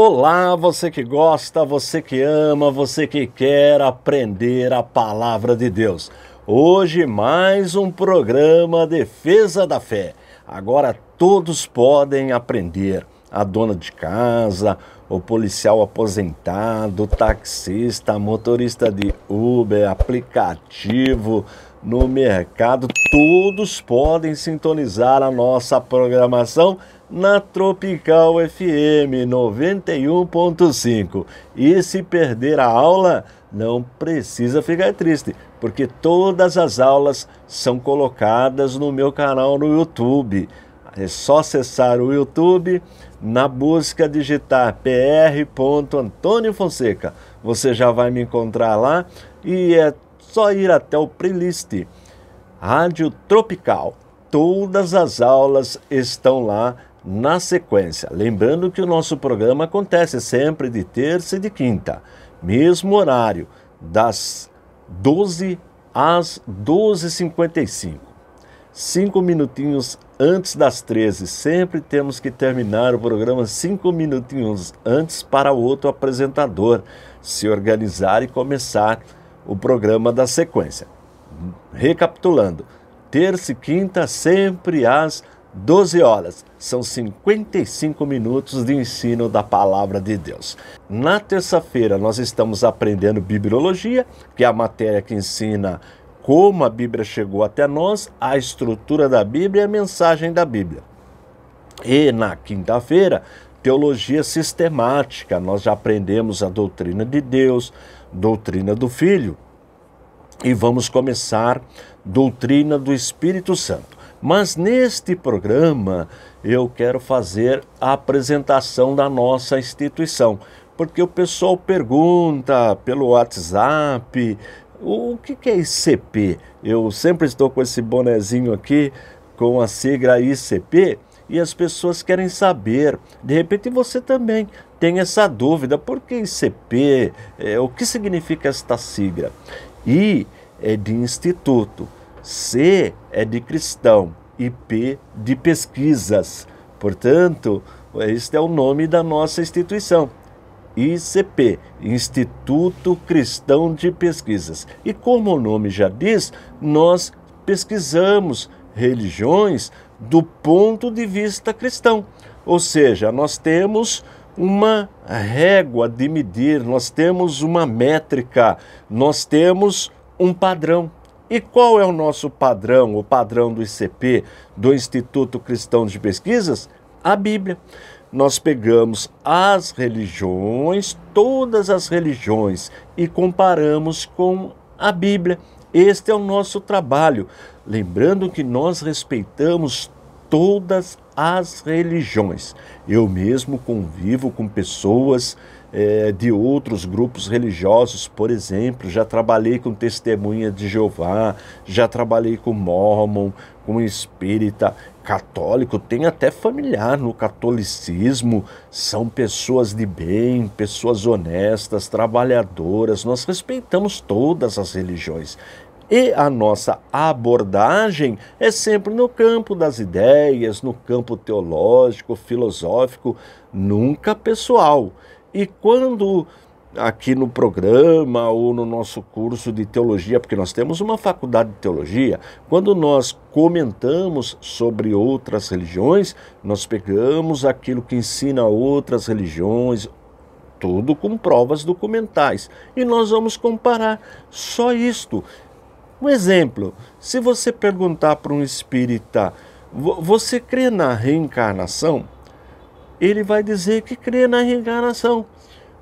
Olá, você que gosta, você que ama, você que quer aprender a palavra de Deus. Hoje mais um programa Defesa da Fé. Agora todos podem aprender. A dona de casa, o policial aposentado, o taxista, motorista de Uber, aplicativo, no mercado, todos podem sintonizar a nossa programação na Tropical FM 91.5. E se perder a aula, não precisa ficar triste, porque todas as aulas são colocadas no meu canal no YouTube. É só acessar o YouTube, na busca digitar pr.antônio Fonseca. Você já vai me encontrar lá e é só ir até o playlist Rádio Tropical. Todas as aulas estão lá na sequência. Lembrando que o nosso programa acontece sempre de terça e de quinta, mesmo horário, das 12 às 12h55. Cinco minutinhos antes das 13. Sempre temos que terminar o programa cinco minutinhos antes para o outro apresentador se organizar e começar o programa da sequência. Recapitulando, terça e quinta sempre às 12 horas. São 55 minutos de ensino da palavra de Deus. Na terça-feira, nós estamos aprendendo Bibliologia, que é a matéria que ensina como a Bíblia chegou até nós, a estrutura da Bíblia e a mensagem da Bíblia. E na quinta-feira, teologia sistemática. Nós já aprendemos a doutrina de Deus, doutrina do Filho. E vamos começar doutrina do Espírito Santo. Mas neste programa eu quero fazer a apresentação da nossa instituição, porque o pessoal pergunta pelo WhatsApp o que, é ICP. Eu sempre estou com esse bonezinho aqui com a sigla ICP e as pessoas querem saber. De repente você também tem essa dúvida: por que ICP? É, o que significa esta sigla? I é de instituto. C é de cristão e P de pesquisas. Portanto, este é o nome da nossa instituição. ICP, Instituto Cristão de Pesquisas. E como o nome já diz, nós pesquisamos religiões do ponto de vista cristão. Ou seja, nós temos uma régua de medir, nós temos uma métrica, nós temos um padrão. E qual é o nosso padrão, o padrão do ICP, do Instituto Cristão de Pesquisas? A Bíblia. Nós pegamos as religiões, todas as religiões, e comparamos com a Bíblia. Este é o nosso trabalho. Lembrando que nós respeitamos todas as religiões. Eu mesmo convivo com pessoas é, de outros grupos religiosos, por exemplo, já trabalhei com testemunha de Jeová, já trabalhei com mormon, com espírita católico, tem até familiar no catolicismo, são pessoas de bem, pessoas honestas, trabalhadoras, nós respeitamos todas as religiões. E a nossa abordagem é sempre no campo das ideias, no campo teológico, filosófico, nunca pessoal. E quando aqui no programa ou no nosso curso de teologia, porque nós temos uma faculdade de teologia, quando nós comentamos sobre outras religiões, nós pegamos aquilo que ensina outras religiões, tudo com provas documentais, e nós vamos comparar só isto. Um exemplo: se você perguntar para um espírita, você crê na reencarnação? ele vai dizer que crê na reencarnação.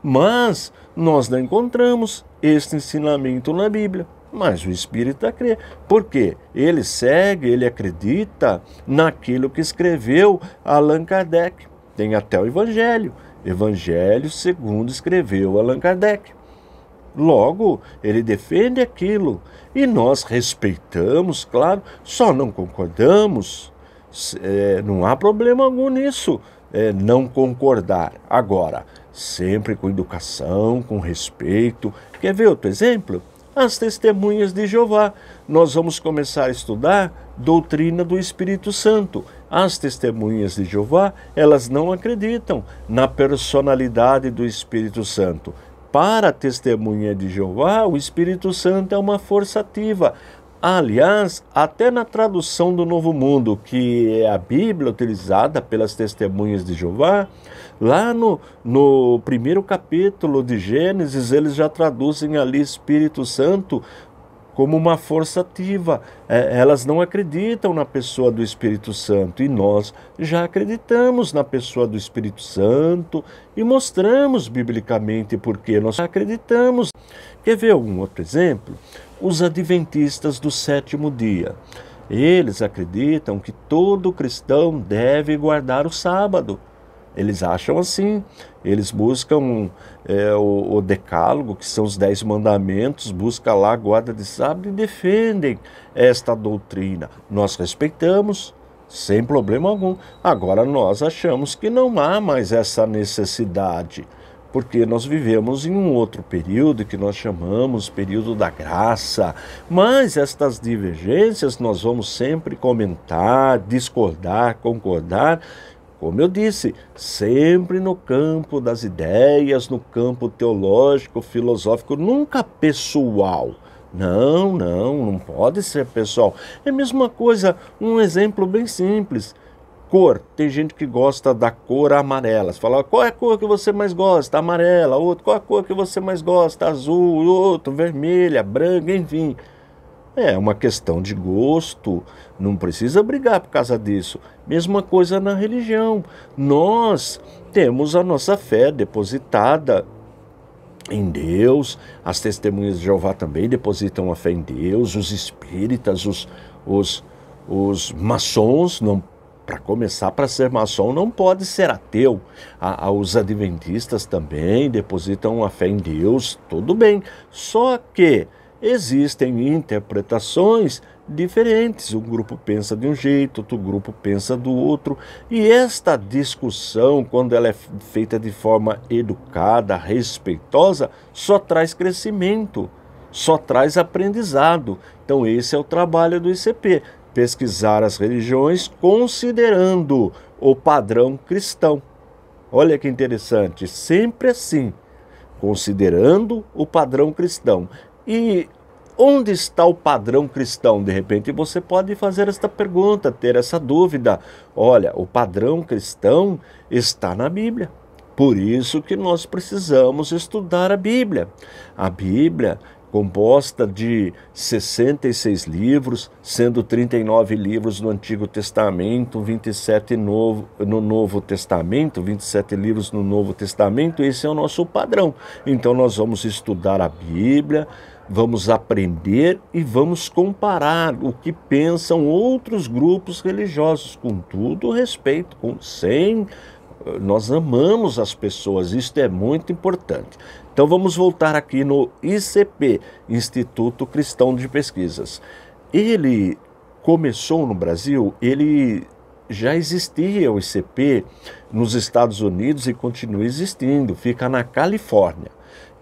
Mas nós não encontramos este ensinamento na Bíblia. Mas o Espírita crê. Por quê? Ele segue, ele acredita naquilo que escreveu Allan Kardec. Tem até o Evangelho. Evangelho segundo escreveu Allan Kardec. Logo, ele defende aquilo. E nós respeitamos, claro, só não concordamos. É, não há problema algum nisso é, não concordar. Agora, sempre com educação, com respeito. Quer ver outro exemplo? As testemunhas de Jeová. Nós vamos começar a estudar doutrina do Espírito Santo. As testemunhas de Jeová, elas não acreditam na personalidade do Espírito Santo. Para a testemunha de Jeová, o Espírito Santo é uma força ativa. Aliás, até na tradução do Novo Mundo, que é a Bíblia utilizada pelas testemunhas de Jeová, lá no, no primeiro capítulo de Gênesis, eles já traduzem ali Espírito Santo como uma força ativa. É, elas não acreditam na pessoa do Espírito Santo e nós já acreditamos na pessoa do Espírito Santo e mostramos biblicamente porque nós acreditamos. Quer ver um outro exemplo? Os adventistas do sétimo dia. Eles acreditam que todo cristão deve guardar o sábado. Eles acham assim. Eles buscam é, o, o, decálogo, que são os dez mandamentos, busca lá a guarda de sábado e defendem esta doutrina. Nós respeitamos, sem problema algum. Agora nós achamos que não há mais essa necessidade, porque nós vivemos em um outro período que nós chamamos período da graça. Mas estas divergências nós vamos sempre comentar, discordar, concordar como eu disse, sempre no campo das ideias, no campo teológico, filosófico, nunca pessoal. Não, não, não pode ser pessoal. É a mesma coisa, um exemplo bem simples. Cor, tem gente que gosta da cor amarela. Você fala, qual é a cor que você mais gosta? Amarela. Outro, qual é a cor que você mais gosta? Azul. Outro, vermelha, branca, enfim. É uma questão de gosto, não precisa brigar por causa disso. Mesma coisa na religião. Nós temos a nossa fé depositada em Deus, as testemunhas de Jeová também depositam a fé em Deus, os espíritas, os, os, os maçons, não para começar, para ser maçom, não pode ser ateu. A, a, os adventistas também depositam a fé em Deus, tudo bem. Só que existem interpretações diferentes. Um grupo pensa de um jeito, outro grupo pensa do outro. E esta discussão, quando ela é feita de forma educada, respeitosa, só traz crescimento, só traz aprendizado. Então, esse é o trabalho do ICP: pesquisar as religiões considerando o padrão cristão. Olha que interessante, sempre assim, considerando o padrão cristão. E onde está o padrão cristão? De repente você pode fazer esta pergunta, ter essa dúvida. Olha, o padrão cristão está na Bíblia. Por isso que nós precisamos estudar a Bíblia. A Bíblia composta de 66 livros, sendo 39 livros no Antigo Testamento, 27 novo, no Novo Testamento, 27 livros no Novo Testamento, esse é o nosso padrão. Então nós vamos estudar a Bíblia, vamos aprender e vamos comparar o que pensam outros grupos religiosos, com tudo respeito, com sem nós amamos as pessoas, isto é muito importante. Então vamos voltar aqui no ICP, Instituto Cristão de Pesquisas. Ele começou no Brasil, ele já existia o ICP nos Estados Unidos e continua existindo, fica na Califórnia.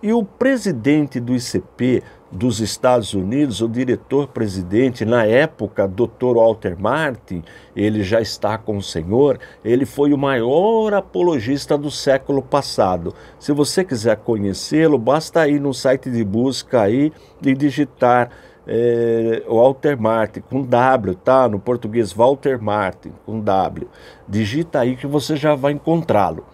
E o presidente do ICP dos Estados Unidos, o diretor-presidente, na época, Dr. Walter Martin, ele já está com o Senhor, ele foi o maior apologista do século passado. Se você quiser conhecê-lo, basta ir no site de busca aí e digitar é, Walter Martin, com W, tá? No português, Walter Martin, com W. Digita aí que você já vai encontrá-lo.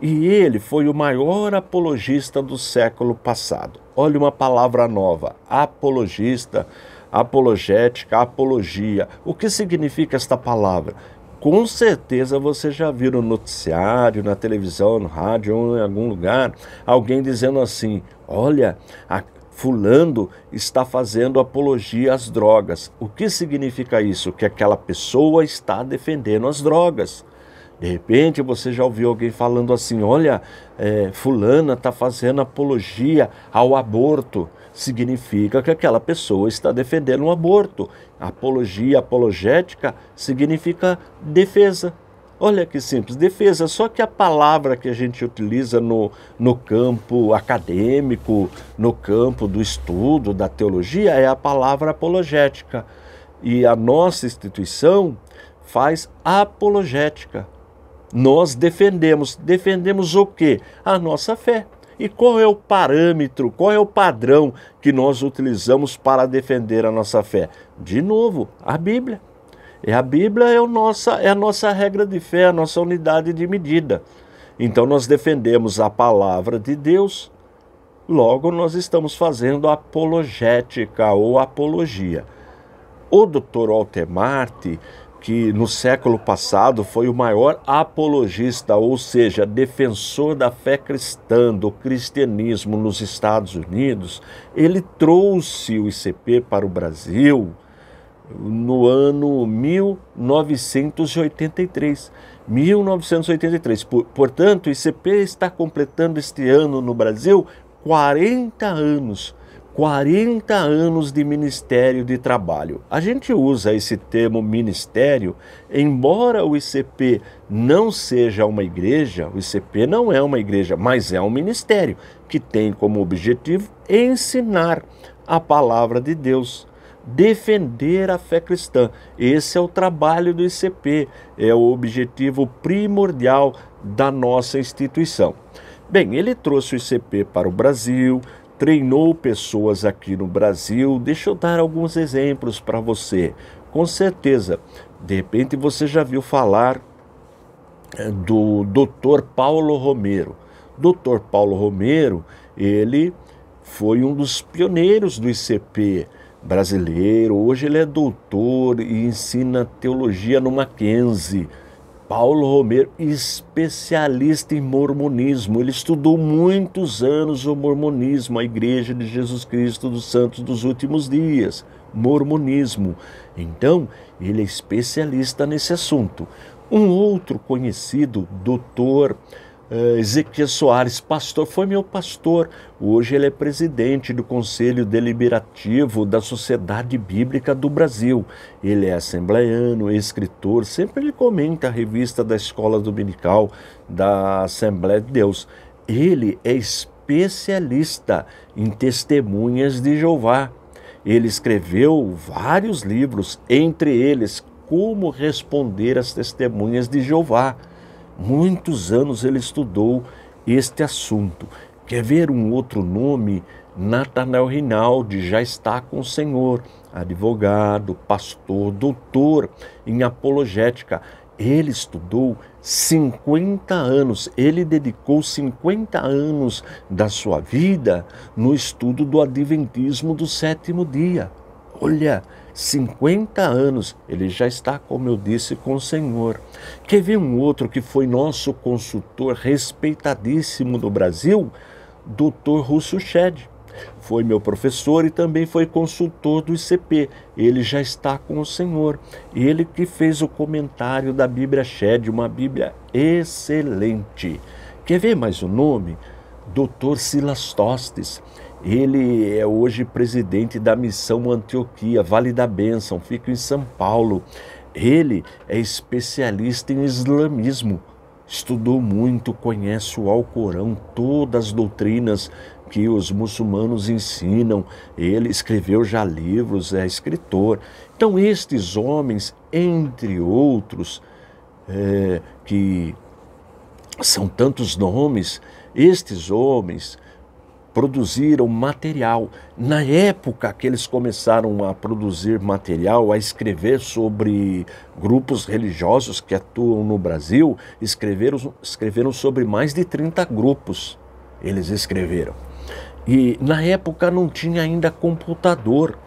E ele foi o maior apologista do século passado. Olha uma palavra nova: apologista, apologética, apologia. O que significa esta palavra? Com certeza você já viu no noticiário, na televisão, no rádio ou em algum lugar alguém dizendo assim: olha, a Fulano está fazendo apologia às drogas. O que significa isso? Que aquela pessoa está defendendo as drogas. De repente você já ouviu alguém falando assim: olha, é, Fulana está fazendo apologia ao aborto. Significa que aquela pessoa está defendendo o aborto. Apologia, apologética, significa defesa. Olha que simples, defesa. Só que a palavra que a gente utiliza no, no campo acadêmico, no campo do estudo, da teologia, é a palavra apologética. E a nossa instituição faz apologética. Nós defendemos. Defendemos o quê? A nossa fé. E qual é o parâmetro, qual é o padrão que nós utilizamos para defender a nossa fé? De novo, a Bíblia. E a Bíblia é, o nossa, é a nossa regra de fé, a nossa unidade de medida. Então nós defendemos a palavra de Deus, logo nós estamos fazendo apologética ou apologia. O Dr. Walter Marti que no século passado foi o maior apologista, ou seja, defensor da fé cristã, do cristianismo nos Estados Unidos, ele trouxe o ICP para o Brasil no ano 1983. 1983. Portanto, o ICP está completando este ano no Brasil 40 anos 40 anos de ministério de trabalho. A gente usa esse termo ministério, embora o ICP não seja uma igreja, o ICP não é uma igreja, mas é um ministério que tem como objetivo ensinar a palavra de Deus, defender a fé cristã. Esse é o trabalho do ICP, é o objetivo primordial da nossa instituição. Bem, ele trouxe o ICP para o Brasil, treinou pessoas aqui no Brasil. Deixa eu dar alguns exemplos para você. Com certeza, de repente você já viu falar eh, do Dr. Paulo Romero. Dr. Paulo Romero, ele foi um dos pioneiros do ICP brasileiro. Hoje ele é doutor e ensina teologia no Mackenzie. Paulo Romero, especialista em mormonismo. Ele estudou muitos anos o mormonismo, a Igreja de Jesus Cristo dos Santos dos Últimos Dias, mormonismo. Então, ele é especialista nesse assunto. Um outro conhecido, doutor Uh, Ezequiel Soares, pastor, foi meu pastor. Hoje ele é presidente do Conselho Deliberativo da Sociedade Bíblica do Brasil. Ele é assembleiano, escritor, sempre ele comenta a revista da Escola Dominical da Assembleia de Deus. Ele é especialista em testemunhas de Jeová. Ele escreveu vários livros, entre eles Como Responder às Testemunhas de Jeová. Muitos anos ele estudou este assunto. Quer ver um outro nome? Natanael Rinaldi já está com o Senhor, advogado, pastor, doutor em apologética. Ele estudou 50 anos, ele dedicou 50 anos da sua vida no estudo do Adventismo do sétimo dia. Olha, 50 anos, ele já está, como eu disse, com o Senhor. Quer ver um outro que foi nosso consultor respeitadíssimo no Brasil? Dr. Russo Shed. Foi meu professor e também foi consultor do ICP. Ele já está com o Senhor. Ele que fez o comentário da Bíblia Shed, uma Bíblia excelente. Quer ver mais o nome? Dr. Silas Tostes. Ele é hoje presidente da missão Antioquia, Vale da Bênção, fica em São Paulo. Ele é especialista em islamismo, estudou muito, conhece o Alcorão, todas as doutrinas que os muçulmanos ensinam. Ele escreveu já livros, é escritor. Então, estes homens, entre outros, é, que são tantos nomes, estes homens produziram material. Na época que eles começaram a produzir material, a escrever sobre grupos religiosos que atuam no Brasil, escreveram, escreveram sobre mais de 30 grupos. Eles escreveram. E na época não tinha ainda computador,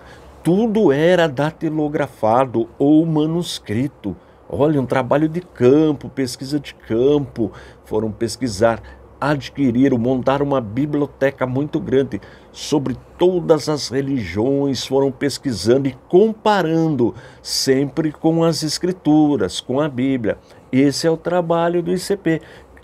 tudo era datilografado ou manuscrito. Olha, um trabalho de campo, pesquisa de campo, foram pesquisar adquiriram, montaram uma biblioteca muito grande sobre todas as religiões, foram pesquisando e comparando sempre com as escrituras, com a Bíblia. Esse é o trabalho do ICP,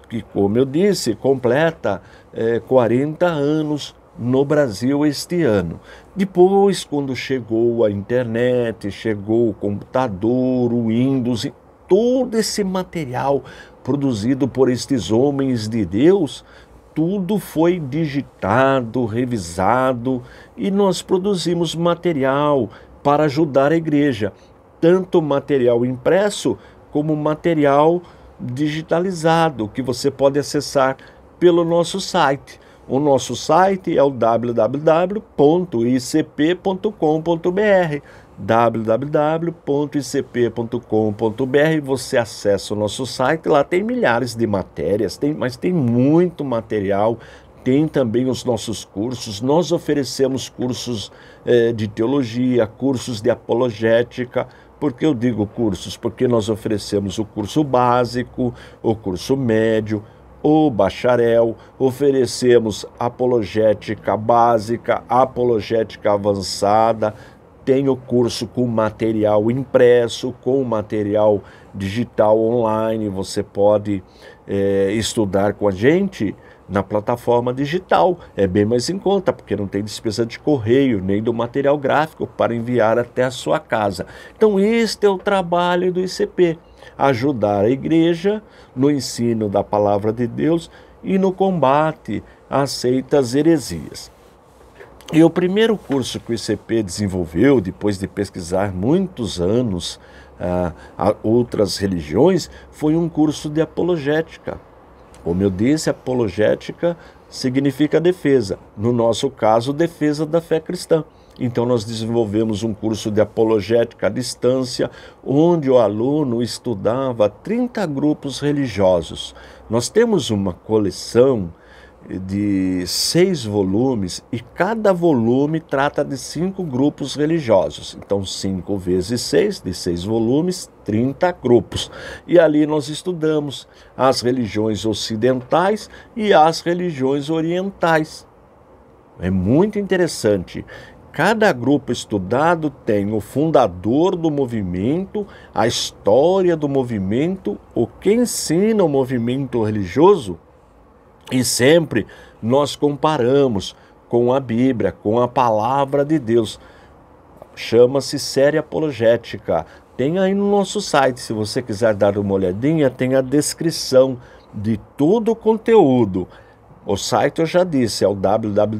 que, como eu disse, completa é, 40 anos no Brasil este ano. Depois, quando chegou a internet, chegou o computador, o Windows, todo esse material produzido por estes homens de Deus, tudo foi digitado, revisado e nós produzimos material para ajudar a igreja, tanto material impresso como material digitalizado que você pode acessar pelo nosso site. O nosso site é o www.icp.com.br www.icp.com.br você acessa o nosso site, lá tem milhares de matérias, tem, mas tem muito material, tem também os nossos cursos. Nós oferecemos cursos eh, de teologia, cursos de apologética. Por que eu digo cursos? Porque nós oferecemos o curso básico, o curso médio, o bacharel, oferecemos apologética básica, apologética avançada, tem o curso com material impresso, com material digital online. Você pode é, estudar com a gente na plataforma digital. É bem mais em conta, porque não tem despesa de correio nem do material gráfico para enviar até a sua casa. Então, este é o trabalho do ICP: ajudar a igreja no ensino da palavra de Deus e no combate às seitas heresias. E o primeiro curso que o ICP desenvolveu, depois de pesquisar muitos anos ah, outras religiões, foi um curso de apologética. Como eu disse, apologética significa defesa. No nosso caso, defesa da fé cristã. Então, nós desenvolvemos um curso de apologética à distância, onde o aluno estudava 30 grupos religiosos. Nós temos uma coleção de seis volumes e cada volume trata de cinco grupos religiosos. Então, cinco vezes seis, de seis volumes, 30 grupos. E ali nós estudamos as religiões ocidentais e as religiões orientais. É muito interessante. Cada grupo estudado tem o fundador do movimento, a história do movimento, o que ensina o movimento religioso e sempre nós comparamos com a Bíblia, com a palavra de Deus. Chama-se série apologética. Tem aí no nosso site, se você quiser dar uma olhadinha, tem a descrição de todo o conteúdo. O site eu já disse, é o www.icp.com.br.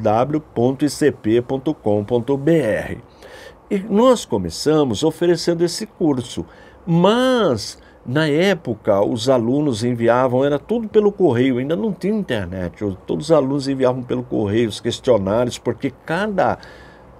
E nós começamos oferecendo esse curso, mas na época, os alunos enviavam, era tudo pelo correio, ainda não tinha internet. Todos os alunos enviavam pelo correio os questionários, porque cada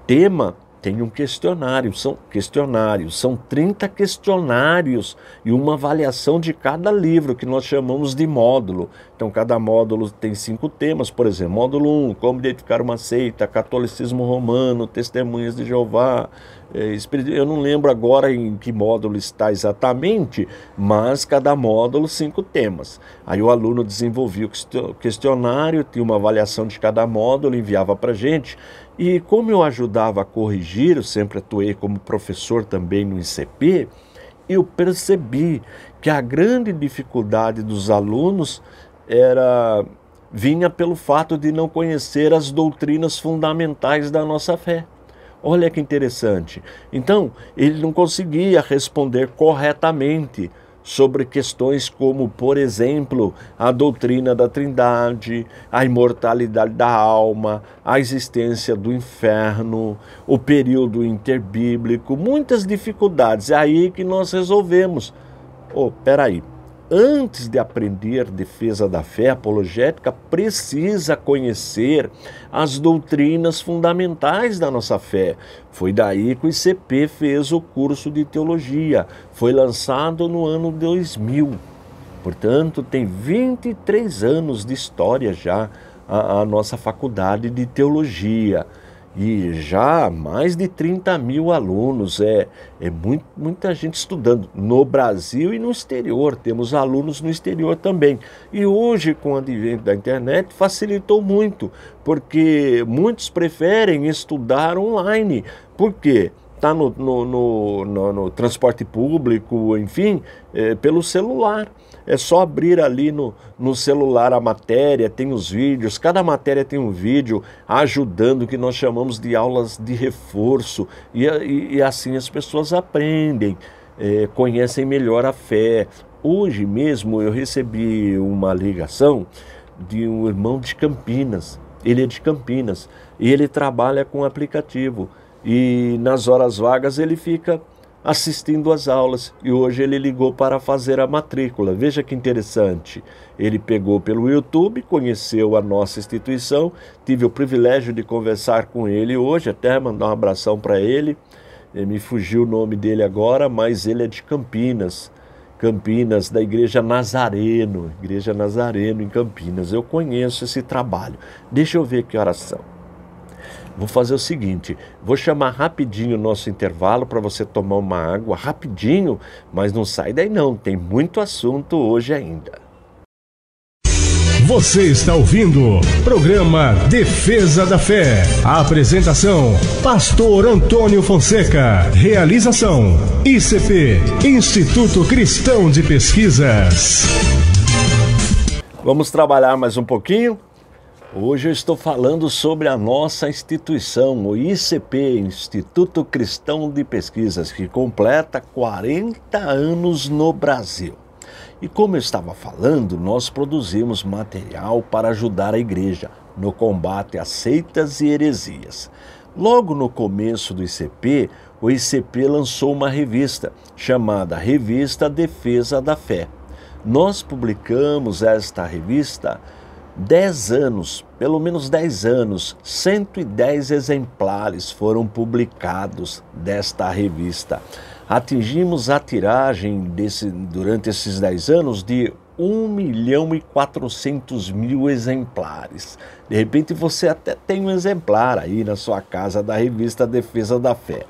tema tem um questionário, são questionários, são 30 questionários e uma avaliação de cada livro que nós chamamos de módulo. Então cada módulo tem cinco temas, por exemplo, módulo 1, um, como identificar uma seita, catolicismo romano, testemunhas de Jeová, é, eu não lembro agora em que módulo está exatamente, mas cada módulo cinco temas. Aí o aluno desenvolvia o questionário, tinha uma avaliação de cada módulo, enviava para a gente. E como eu ajudava a corrigir, eu sempre atuei como professor também no ICP, eu percebi que a grande dificuldade dos alunos era vinha pelo fato de não conhecer as doutrinas fundamentais da nossa fé. Olha que interessante. Então, ele não conseguia responder corretamente sobre questões como, por exemplo, a doutrina da Trindade, a imortalidade da alma, a existência do inferno, o período interbíblico, muitas dificuldades. É aí que nós resolvemos. Oh, peraí, antes de aprender defesa da fé apologética, precisa conhecer as doutrinas fundamentais da nossa fé. Foi daí que o ICP fez o curso de teologia. Foi lançado no ano 2000. Portanto, tem 23 anos de história já a, a nossa faculdade de teologia e já mais de 30 mil alunos, é, é muito, muita gente estudando no Brasil e no exterior, temos alunos no exterior também. E hoje, com o advento da internet, facilitou muito, porque muitos preferem estudar online. Por quê? Está no, no, no, no, transporte público, enfim, é, pelo celular. É só abrir ali no, no celular a matéria, tem os vídeos, cada matéria tem um vídeo ajudando que nós chamamos de aulas de reforço, e, e, e assim as pessoas aprendem, é, conhecem melhor a fé. Hoje mesmo eu recebi uma ligação de um irmão de Campinas, ele é de Campinas, e ele trabalha com aplicativo, e nas horas vagas ele fica assistindo às aulas e hoje ele ligou para fazer a matrícula. Veja que interessante. Ele pegou pelo YouTube, conheceu a nossa instituição, tive o privilégio de conversar com ele hoje, até mandar um abração para ele. Me fugiu o nome dele agora, mas ele é de Campinas. Campinas, da Igreja Nazareno, Igreja Nazareno em Campinas. Eu conheço esse trabalho. Deixa eu ver que horas são. Vou fazer o seguinte: vou chamar rapidinho o nosso intervalo para você tomar uma água, rapidinho, mas não sai daí não, tem muito assunto hoje ainda. Você está ouvindo programa Defesa da Fé. A apresentação: Pastor Antônio Fonseca. Realização: ICP Instituto Cristão de Pesquisas. Vamos trabalhar mais um pouquinho? Hoje eu estou falando sobre a nossa instituição, o ICP, Instituto Cristão de Pesquisas, que completa 40 anos no Brasil. E como eu estava falando, nós produzimos material para ajudar a igreja no combate a seitas e heresias. Logo no começo do ICP, o ICP lançou uma revista chamada Revista Defesa da Fé. Nós publicamos esta revista 10 anos, pelo menos 10 anos, 110 exemplares foram publicados desta revista. Atingimos a tiragem desse, durante esses 10 anos de 1 milhão e 400 mil exemplares. De repente você até tem um exemplar aí na sua casa da revista Defesa da Fé.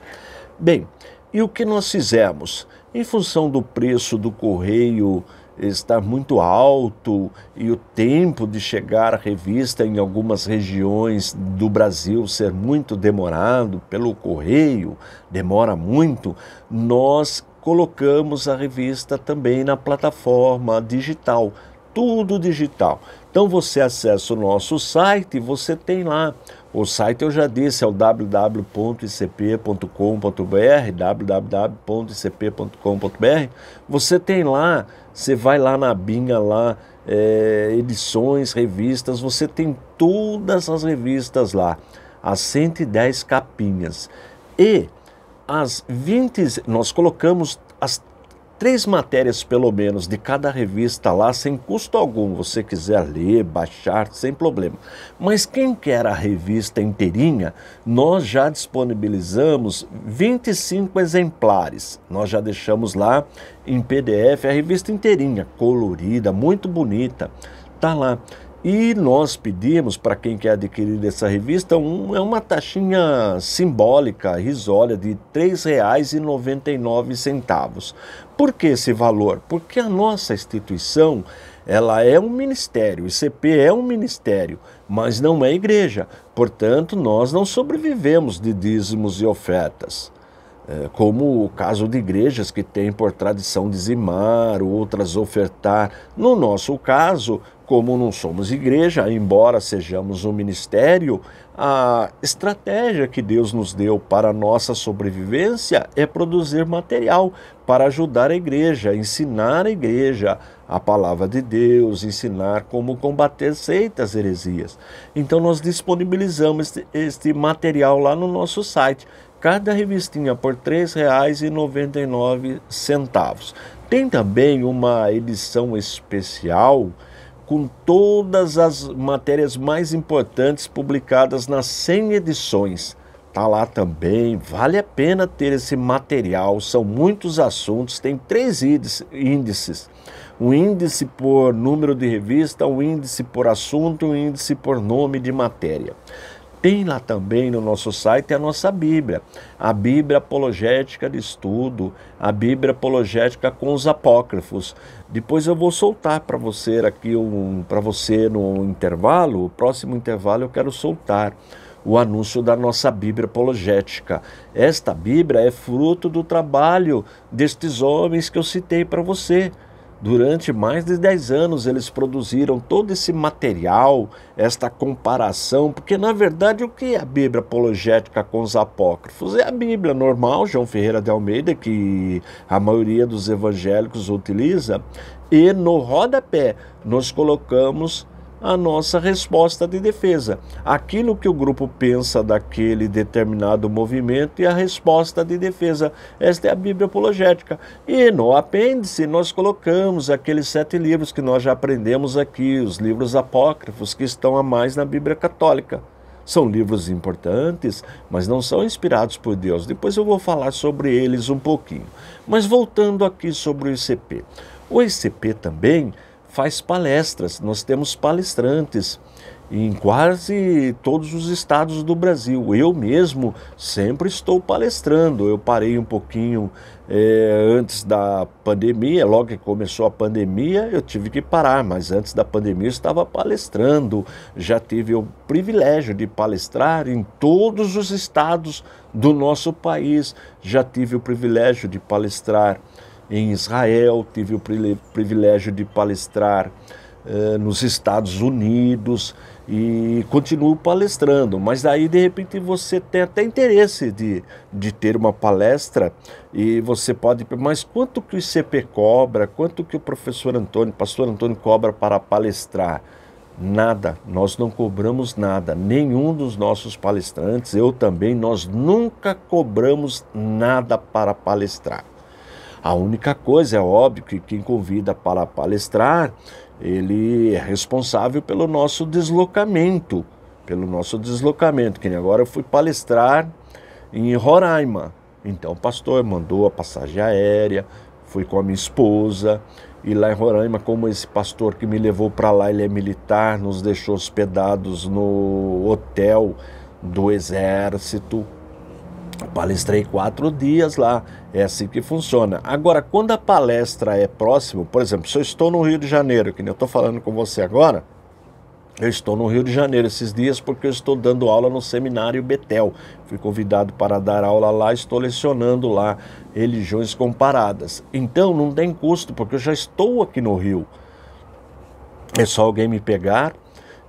Bem, e o que nós fizemos? Em função do preço do correio está muito alto e o tempo de chegar à revista em algumas regiões do Brasil ser muito demorado pelo correio, demora muito, nós colocamos a revista também na plataforma digital, tudo digital. Então você acessa o nosso site, você tem lá o site eu já disse é o www.icp.com.br, www.icp.com.br. Você tem lá, você vai lá na binha lá, é, edições, revistas, você tem todas as revistas lá, as 110 capinhas. E as 20, nós colocamos as três matérias pelo menos de cada revista lá sem custo algum. Você quiser ler, baixar, sem problema. Mas quem quer a revista inteirinha, nós já disponibilizamos 25 exemplares. Nós já deixamos lá em PDF a revista inteirinha, colorida, muito bonita. Tá lá. E nós pedimos para quem quer adquirir essa revista um, é uma taxinha simbólica, risória, de R$ 3,99. Por que esse valor? Porque a nossa instituição ela é um ministério, o ICP é um ministério, mas não é igreja. Portanto, nós não sobrevivemos de dízimos e ofertas. É, como o caso de igrejas que têm por tradição dizimar, outras ofertar. No nosso caso, como não somos igreja, embora sejamos um ministério, a estratégia que Deus nos deu para a nossa sobrevivência é produzir material para ajudar a igreja, ensinar a igreja a palavra de Deus, ensinar como combater seitas, heresias. Então nós disponibilizamos este, este material lá no nosso site. Cada revistinha por R$ 3,99. Tem também uma edição especial com todas as matérias mais importantes publicadas nas 100 edições. Tá lá também, vale a pena ter esse material, são muitos assuntos, tem três índices. Um índice por número de revista, um índice por assunto, um índice por nome de matéria. Tem lá também no nosso site a nossa Bíblia, a Bíblia apologética de estudo, a Bíblia apologética com os apócrifos. Depois eu vou soltar para você aqui um, para você no intervalo, o próximo intervalo eu quero soltar o anúncio da nossa Bíblia apologética. Esta Bíblia é fruto do trabalho destes homens que eu citei para você. Durante mais de 10 anos eles produziram todo esse material, esta comparação, porque na verdade o que é a Bíblia apologética com os apócrifos? É a Bíblia normal, João Ferreira de Almeida, que a maioria dos evangélicos utiliza, e no rodapé nós colocamos a nossa resposta de defesa. Aquilo que o grupo pensa daquele determinado movimento e a resposta de defesa. Esta é a Bíblia apologética. E no apêndice nós colocamos aqueles sete livros que nós já aprendemos aqui, os livros apócrifos que estão a mais na Bíblia católica. São livros importantes, mas não são inspirados por Deus. Depois eu vou falar sobre eles um pouquinho. Mas voltando aqui sobre o ICP. O ICP também faz palestras, nós temos palestrantes em quase todos os estados do Brasil. Eu mesmo sempre estou palestrando. Eu parei um pouquinho é, antes da pandemia, logo que começou a pandemia, eu tive que parar, mas antes da pandemia eu estava palestrando. Já tive o privilégio de palestrar em todos os estados do nosso país. Já tive o privilégio de palestrar em Israel, tive o privilégio de palestrar eh, nos Estados Unidos e continuo palestrando, mas aí de repente você tem até interesse de, de ter uma palestra e você pode, mas quanto que o ICP cobra, quanto que o professor Antônio, pastor Antônio cobra para palestrar? Nada, nós não cobramos nada, nenhum dos nossos palestrantes, eu também, nós nunca cobramos nada para palestrar. A única coisa, é óbvio, que quem convida para palestrar, ele é responsável pelo nosso deslocamento, pelo nosso deslocamento, que nem agora eu fui palestrar em Roraima. Então o pastor mandou a passagem aérea, fui com a minha esposa, e lá em Roraima, como esse pastor que me levou para lá, ele é militar, nos deixou hospedados no hotel do exército, Palestrei quatro dias lá, é assim que funciona. Agora, quando a palestra é próximo, por exemplo, se eu estou no Rio de Janeiro, que nem eu estou falando com você agora, eu estou no Rio de Janeiro esses dias porque eu estou dando aula no seminário Betel. Fui convidado para dar aula lá, estou lecionando lá religiões comparadas. Então não tem custo, porque eu já estou aqui no Rio. É só alguém me pegar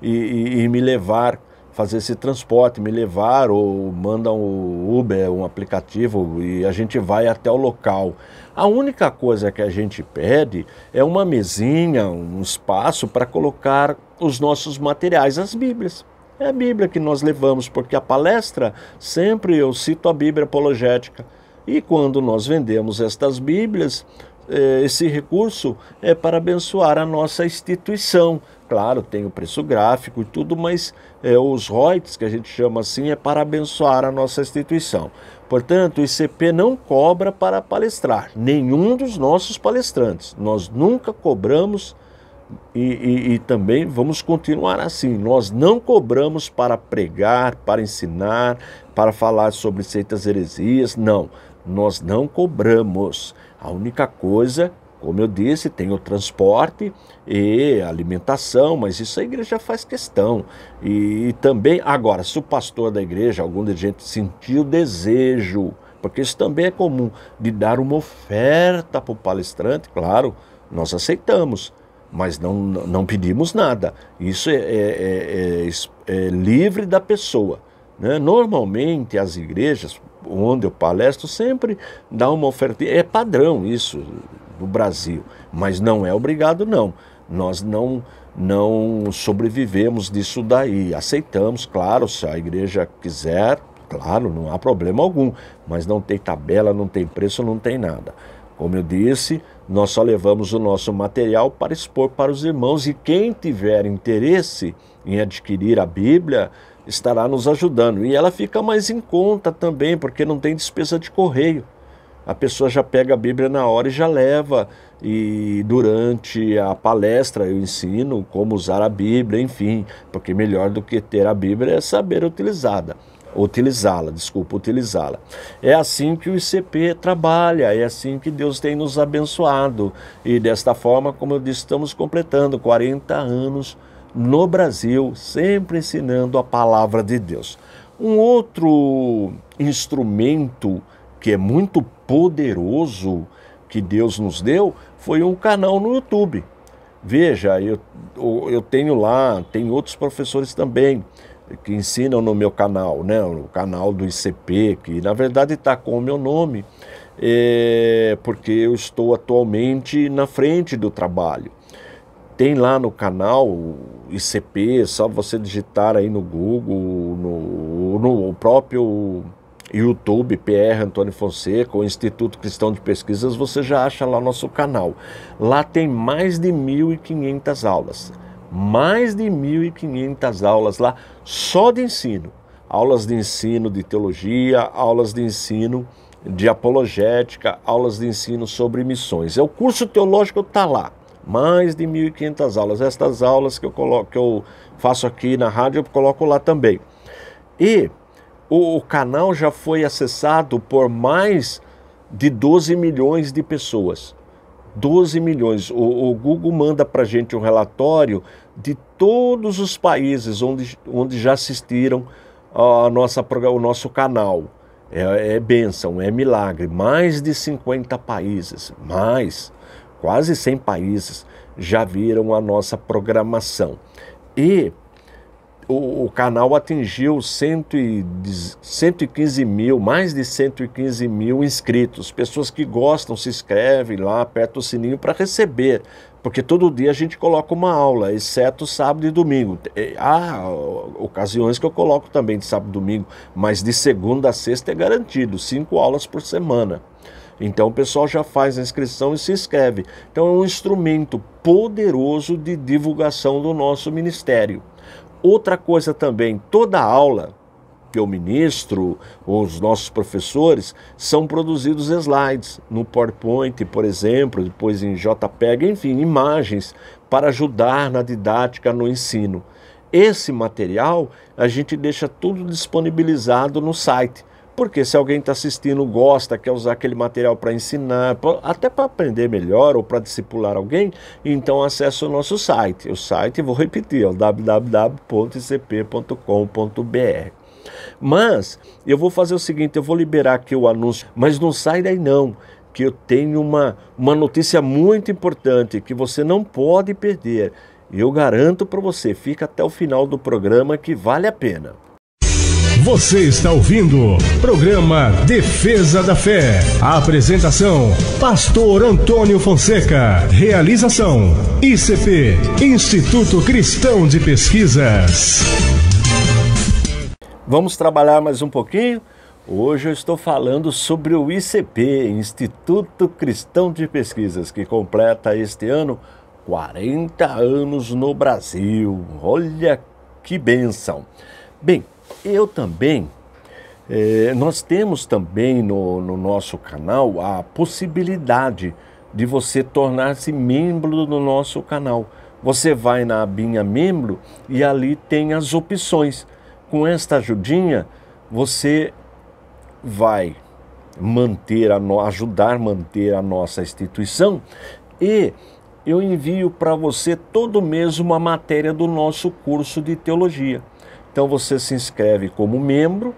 e, e, e me levar fazer esse transporte, me levar ou mandam o Uber, um aplicativo e a gente vai até o local. A única coisa que a gente pede é uma mesinha, um espaço para colocar os nossos materiais, as Bíblias. É a Bíblia que nós levamos, porque a palestra sempre eu cito a Bíblia apologética. E quando nós vendemos estas Bíblias, eh, esse recurso é para abençoar a nossa instituição, Claro, tem o preço gráfico e tudo, mas é, os royalties, que a gente chama assim, é para abençoar a nossa instituição. Portanto, o ICP não cobra para palestrar, nenhum dos nossos palestrantes. Nós nunca cobramos e, e, e também vamos continuar assim. Nós não cobramos para pregar, para ensinar, para falar sobre seitas heresias, não. Nós não cobramos. A única coisa como eu disse, tem o transporte e alimentação, mas isso a igreja faz questão. E, e também, agora, se o pastor da igreja, algum de gente sentir o desejo, porque isso também é comum, de dar uma oferta para o palestrante, claro, nós aceitamos, mas não, não pedimos nada. Isso é, é, é, é livre da pessoa. Né? Normalmente, as igrejas onde eu palestro sempre dá uma oferta, é padrão isso do Brasil, mas não é obrigado não. Nós não não sobrevivemos disso daí. Aceitamos, claro, se a igreja quiser, claro, não há problema algum, mas não tem tabela, não tem preço, não tem nada. Como eu disse, nós só levamos o nosso material para expor para os irmãos e quem tiver interesse em adquirir a Bíblia estará nos ajudando. E ela fica mais em conta também, porque não tem despesa de correio a pessoa já pega a Bíblia na hora e já leva. E durante a palestra eu ensino como usar a Bíblia, enfim, porque melhor do que ter a Bíblia é saber utilizada utilizá-la, desculpa, utilizá-la. É assim que o ICP trabalha, é assim que Deus tem nos abençoado. E desta forma, como eu disse, estamos completando 40 anos no Brasil, sempre ensinando a palavra de Deus. Um outro instrumento que é muito poderoso que Deus nos deu foi um canal no YouTube. Veja, eu, eu tenho lá, tem outros professores também que ensinam no meu canal, né? O canal do ICP, que na verdade está com o meu nome, é, porque eu estou atualmente na frente do trabalho. Tem lá no canal ICP, só você digitar aí no Google, no, no próprio YouTube, PR Antônio Fonseca, o Instituto Cristão de Pesquisas, você já acha lá nosso canal. Lá tem mais de 1.500 aulas. Mais de 1.500 aulas lá só de ensino. Aulas de ensino de teologia, aulas de ensino de apologética, aulas de ensino sobre missões. É o curso teológico está lá. Mais de 1.500 aulas. Estas aulas que eu coloco, que eu faço aqui na rádio, eu coloco lá também. E o, o canal já foi acessado por mais de 12 milhões de pessoas. 12 milhões. O, o Google manda para a gente um relatório de todos os países onde, onde já assistiram a nossa, o nosso canal. É, é bênção, é milagre. Mais de 50 países, mais, quase 100 países já viram a nossa programação. E o, o canal atingiu cento e, 115 mil, mais de 115 mil inscritos. Pessoas que gostam se inscrevem lá, apertam o sininho para receber. Porque todo dia a gente coloca uma aula, exceto sábado e domingo. Há ocasiões que eu coloco também de sábado e domingo, mas de segunda a sexta é garantido, cinco aulas por semana. Então o pessoal já faz a inscrição e se inscreve. Então é um instrumento poderoso de divulgação do nosso ministério. Outra coisa também, toda aula que eu ministro, ou os nossos professores, são produzidos slides no PowerPoint, por exemplo, depois em JPEG, enfim, imagens para ajudar na didática, no ensino. Esse material a gente deixa tudo disponibilizado no site porque se alguém está assistindo, gosta, quer usar aquele material para ensinar, até para aprender melhor ou para discipular alguém, então acesse o nosso site. O site, vou repetir, é o www.icp.com.br. Mas eu vou fazer o seguinte, eu vou liberar aqui o anúncio, mas não sai daí não, que eu tenho uma, uma notícia muito importante que você não pode perder. Eu garanto para você, fica até o final do programa que vale a pena. Você está ouvindo programa Defesa da Fé. A apresentação: Pastor Antônio Fonseca. Realização: ICP Instituto Cristão de Pesquisas. Vamos trabalhar mais um pouquinho? Hoje eu estou falando sobre o ICP, Instituto Cristão de Pesquisas, que completa este ano 40 anos no Brasil. Olha que benção! Bem, eu também, é, nós temos também no, no nosso canal a possibilidade de você tornar-se membro do nosso canal. Você vai na abinha membro e ali tem as opções. Com esta ajudinha, você vai manter a no... ajudar a manter a nossa instituição e eu envio para você todo mês uma matéria do nosso curso de teologia. Então você se inscreve como membro,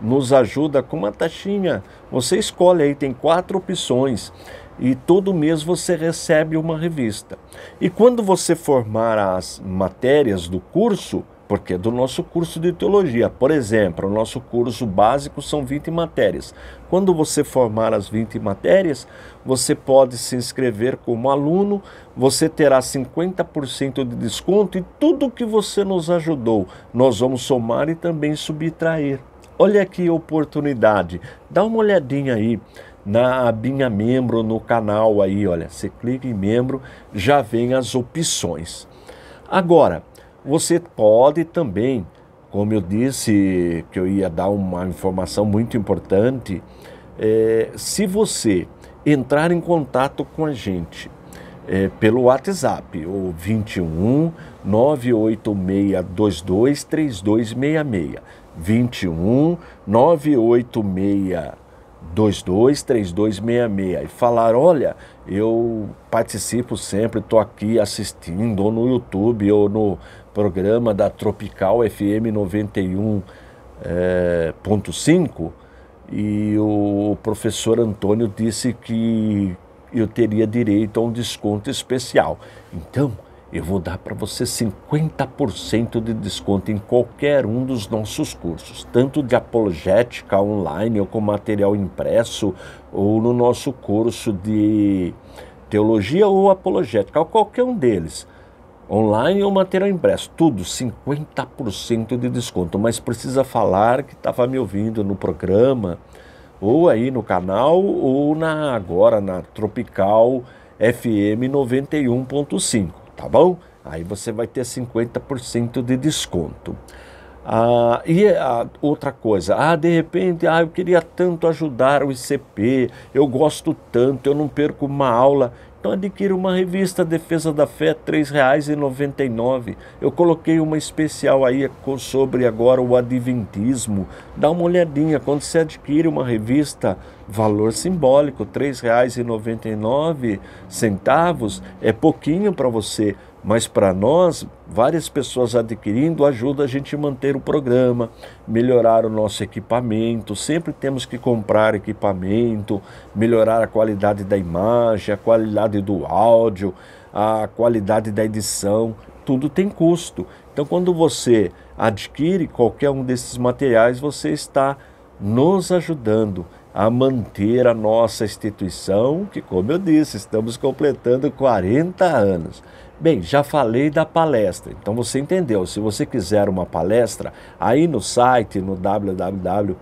nos ajuda com uma taxinha. Você escolhe aí, tem quatro opções. E todo mês você recebe uma revista. E quando você formar as matérias do curso, porque é do nosso curso de teologia. Por exemplo, o nosso curso básico são 20 matérias. Quando você formar as 20 matérias, você pode se inscrever como aluno, você terá 50% de desconto e tudo que você nos ajudou, nós vamos somar e também subtrair. Olha que oportunidade. Dá uma olhadinha aí na abinha membro no canal aí, olha, você clica em membro, já vem as opções. Agora, você pode também, como eu disse, que eu ia dar uma informação muito importante, é, se você entrar em contato com a gente é, pelo WhatsApp, o 21 98622 3266. 21 986 223266 e falar: olha, eu participo sempre, estou aqui assistindo, ou no YouTube, ou no programa da Tropical FM 91.5 é, e o professor Antônio disse que eu teria direito a um desconto especial. Então, eu vou dar para você 50% de desconto em qualquer um dos nossos cursos, tanto de apologética online ou com material impresso, ou no nosso curso de teologia ou apologética, qualquer um deles. Online ou material impresso, tudo 50% de desconto, mas precisa falar que estava me ouvindo no programa, ou aí no canal, ou na agora na Tropical FM 91.5, tá bom? Aí você vai ter 50% de desconto. Ah, e outra coisa, ah, de repente, ah, eu queria tanto ajudar o ICP, eu gosto tanto, eu não perco uma aula. Então adquira uma revista Defesa da Fé, R$ 3,99. Eu coloquei uma especial aí sobre agora o Adventismo. Dá uma olhadinha, quando você adquire uma revista, valor simbólico, R$ 3,99, é pouquinho para você. Mas para nós, várias pessoas adquirindo ajuda a gente a manter o programa, melhorar o nosso equipamento. Sempre temos que comprar equipamento, melhorar a qualidade da imagem, a qualidade do áudio, a qualidade da edição. Tudo tem custo. Então, quando você adquire qualquer um desses materiais, você está nos ajudando a manter a nossa instituição, que, como eu disse, estamos completando 40 anos. Bem, já falei da palestra, então você entendeu. Se você quiser uma palestra, aí no site, no www.icp.com.br,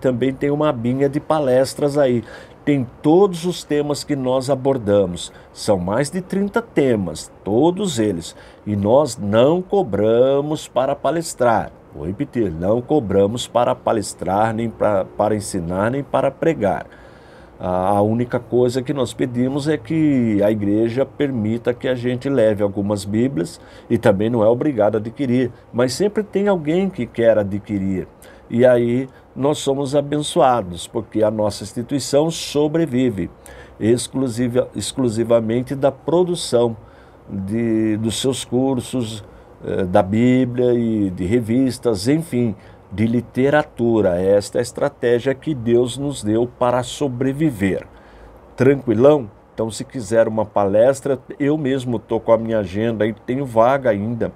também tem uma abinha de palestras aí. Tem todos os temas que nós abordamos. São mais de 30 temas, todos eles. E nós não cobramos para palestrar. Vou repetir, não cobramos para palestrar, nem para, para ensinar, nem para pregar. A única coisa que nós pedimos é que a igreja permita que a gente leve algumas Bíblias e também não é obrigado a adquirir, mas sempre tem alguém que quer adquirir. E aí nós somos abençoados, porque a nossa instituição sobrevive exclusiva, exclusivamente da produção de, dos seus cursos, eh, da Bíblia e de revistas, enfim de literatura. Esta é a estratégia que Deus nos deu para sobreviver. Tranquilão? Então, se quiser uma palestra, eu mesmo estou com a minha agenda e tenho vaga ainda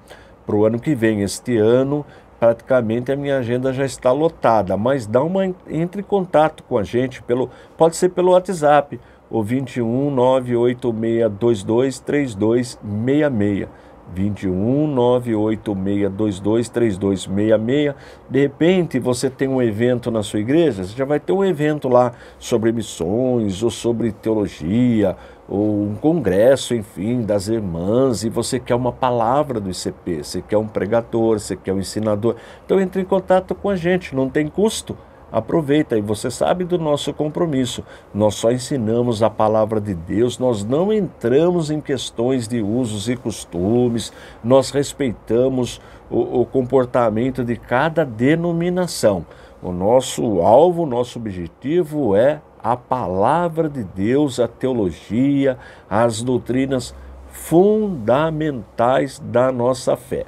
para o ano que vem. Este ano, praticamente a minha agenda já está lotada, mas dá uma entre em contato com a gente pelo pode ser pelo WhatsApp, o 21 98622 3266. 21 98622 3266. De repente você tem um evento na sua igreja, você já vai ter um evento lá sobre missões ou sobre teologia ou um congresso, enfim, das irmãs, e você quer uma palavra do ICP, você quer um pregador, você quer um ensinador. Então entre em contato com a gente, não tem custo aproveita e você sabe do nosso compromisso. Nós só ensinamos a palavra de Deus, nós não entramos em questões de usos e costumes, nós respeitamos o, o comportamento de cada denominação. O nosso alvo, o nosso objetivo é a palavra de Deus, a teologia, as doutrinas fundamentais da nossa fé.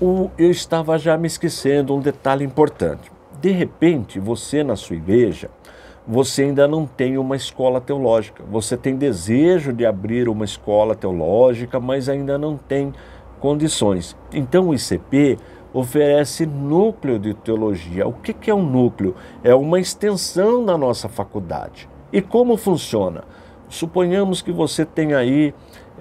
O, eu estava já me esquecendo um detalhe importante de repente, você na sua igreja, você ainda não tem uma escola teológica. Você tem desejo de abrir uma escola teológica, mas ainda não tem condições. Então o ICP oferece núcleo de teologia. O que é um núcleo? É uma extensão da nossa faculdade. E como funciona? Suponhamos que você tem aí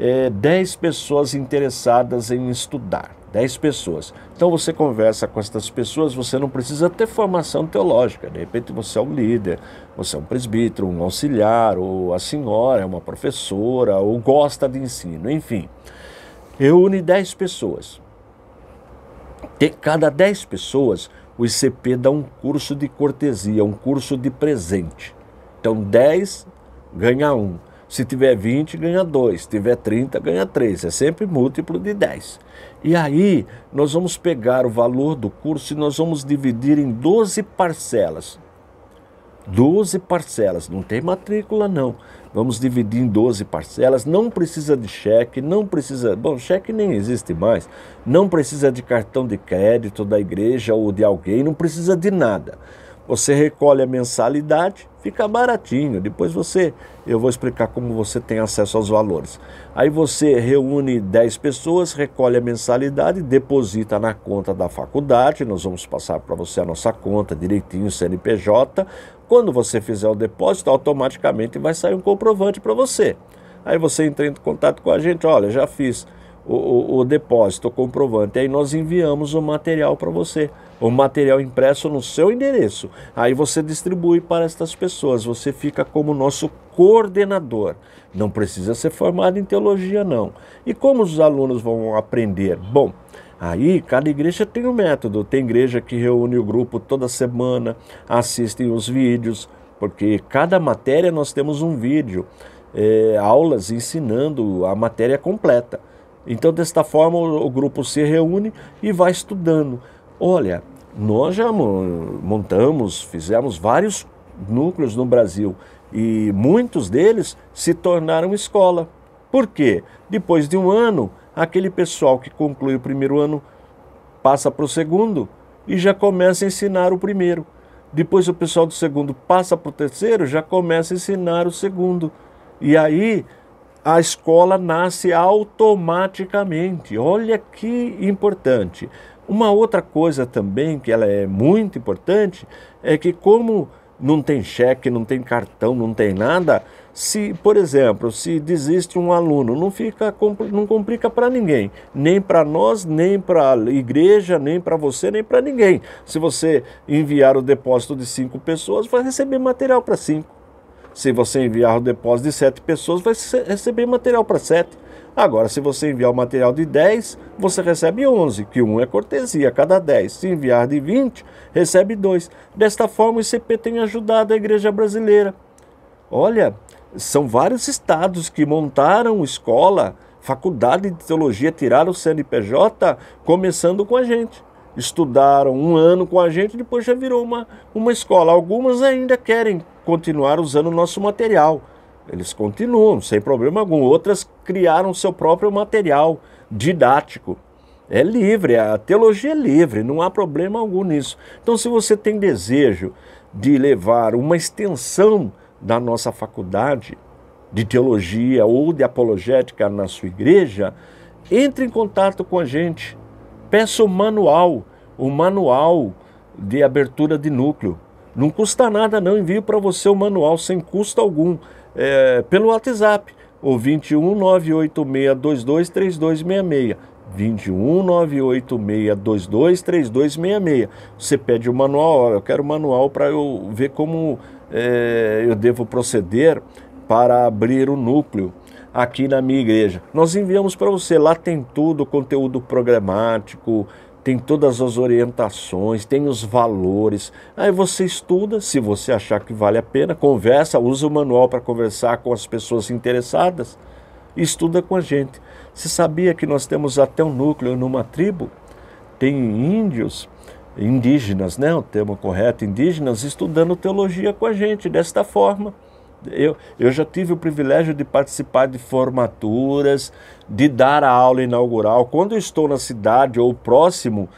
é, 10 pessoas interessadas em estudar. 10 pessoas. Então você conversa com essas pessoas, você não precisa ter formação teológica. De repente você é um líder, você é um presbítero, um auxiliar, ou a senhora é uma professora, ou gosta de ensino, enfim. Reúne 10 pessoas. De cada 10 pessoas, o ICP dá um curso de cortesia, um curso de presente. Então 10 ganha um. Se tiver 20, ganha 2. Se tiver 30, ganha 3. É sempre múltiplo de 10. E aí, nós vamos pegar o valor do curso e nós vamos dividir em 12 parcelas. 12 parcelas, não tem matrícula não. Vamos dividir em 12 parcelas, não precisa de cheque, não precisa, bom, cheque nem existe mais. Não precisa de cartão de crédito da igreja ou de alguém, não precisa de nada. Você recolhe a mensalidade, fica baratinho. Depois você, eu vou explicar como você tem acesso aos valores. Aí você reúne 10 pessoas, recolhe a mensalidade, deposita na conta da faculdade. Nós vamos passar para você a nossa conta direitinho, CNPJ. Quando você fizer o depósito, automaticamente vai sair um comprovante para você. Aí você entra em contato com a gente, olha, já fiz o, o, o depósito, o comprovante. Aí nós enviamos o material para você, o material impresso no seu endereço. Aí você distribui para estas pessoas, você fica como nosso coordenador. Não precisa ser formado em teologia, não. E como os alunos vão aprender? Bom, Aí, cada igreja tem um método. Tem igreja que reúne o grupo toda semana, assistem os vídeos, porque cada matéria nós temos um vídeo, é, aulas ensinando a matéria completa. Então, desta forma, o, o grupo se reúne e vai estudando. Olha, nós já montamos, fizemos vários núcleos no Brasil e muitos deles se tornaram escola. Por quê? Depois de um ano, aquele pessoal que conclui o primeiro ano passa para o segundo e já começa a ensinar o primeiro. Depois o pessoal do segundo passa para o terceiro, já começa a ensinar o segundo. E aí a escola nasce automaticamente. Olha que importante. Uma outra coisa também que ela é muito importante é que como não tem cheque, não tem cartão, não tem nada, se, por exemplo, se desiste um aluno, não fica não complica para ninguém, nem para nós, nem para a igreja, nem para você, nem para ninguém. Se você enviar o depósito de cinco pessoas, vai receber material para cinco. Se você enviar o depósito de sete pessoas, vai receber material para sete. Agora, se você enviar o material de 10, você recebe 11, que um é cortesia a cada 10. Se enviar de 20, recebe 2. Desta forma, o ICP tem ajudado a igreja brasileira. Olha, são vários estados que montaram escola, faculdade de teologia, tiraram o CNPJ, começando com a gente. Estudaram um ano com a gente, depois já virou uma, uma escola. Algumas ainda querem continuar usando o nosso material. Eles continuam, sem problema algum. Outras criaram seu próprio material didático. É livre, a teologia é livre, não há problema algum nisso. Então, se você tem desejo de levar uma extensão da nossa faculdade de teologia ou de apologética na sua igreja, entre em contato com a gente. Peça o manual, o manual de abertura de núcleo. Não custa nada, não. Envio para você o manual sem custo algum é, pelo WhatsApp, o 21 986 3266. 21 986 3266. Você pede o manual, eu quero o manual para eu ver como é, eu devo proceder para abrir o núcleo aqui na minha igreja. Nós enviamos para você, lá tem tudo, conteúdo programático, tem todas as orientações, tem os valores. Aí você estuda, se você achar que vale a pena, conversa, usa o manual para conversar com as pessoas interessadas estuda com a gente. Você sabia que nós temos até um núcleo numa tribo? Tem índios, indígenas, né? O termo correto, indígenas, estudando teologia com a gente desta forma. Eu, eu já tive o privilégio de participar de formaturas, de dar a aula inaugural. Quando eu estou na cidade ou próximo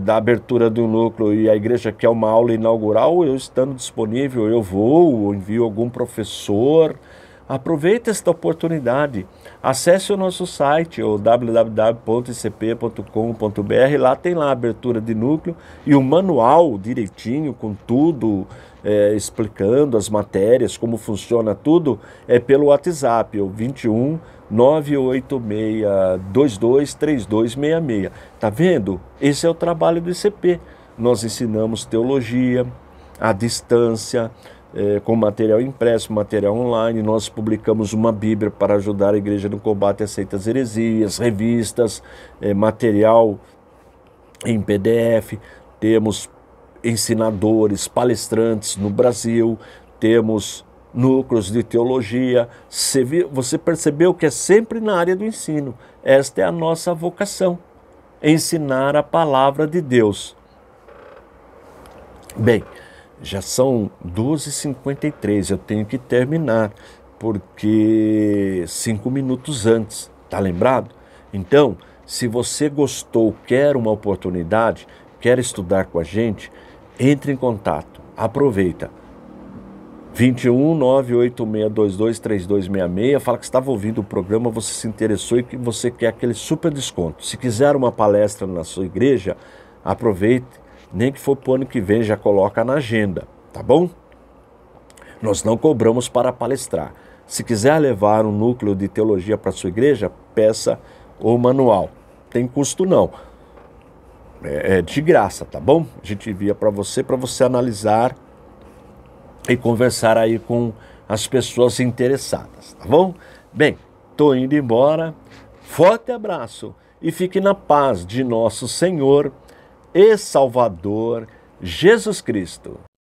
da abertura do núcleo e a igreja quer uma aula inaugural, eu estando disponível, eu vou, envio algum professor. Aproveite esta oportunidade. Acesse o nosso site, o www.icp.com.br. Lá tem lá a abertura de núcleo e o manual direitinho, com tudo, é, explicando as matérias, como funciona tudo, é pelo WhatsApp, o 21 986 Tá vendo? Esse é o trabalho do ICP. Nós ensinamos teologia à distância, é, com material impresso, material online. Nós publicamos uma Bíblia para ajudar a igreja no combate a seitas heresias, revistas, é, material em PDF. Temos ensinadores, palestrantes no Brasil, temos núcleos de teologia. Você percebeu que é sempre na área do ensino. Esta é a nossa vocação: ensinar a palavra de Deus. Bem, já são 12h53, eu tenho que terminar, porque cinco minutos antes, tá lembrado? Então, se você gostou, quer uma oportunidade, quer estudar com a gente, entre em contato, aproveita. 21 98622 3266, fala que estava ouvindo o programa, você se interessou e que você quer aquele super desconto. Se quiser uma palestra na sua igreja, aproveite nem que for para o ano que vem, já coloca na agenda, tá bom? Nós não cobramos para palestrar. Se quiser levar um núcleo de teologia para sua igreja, peça o manual. Tem custo não. É, é de graça, tá bom? A gente envia para você para você analisar e conversar aí com as pessoas interessadas, tá bom? Bem, tô indo embora. Forte abraço e fique na paz de nosso Senhor e Salvador Jesus Cristo.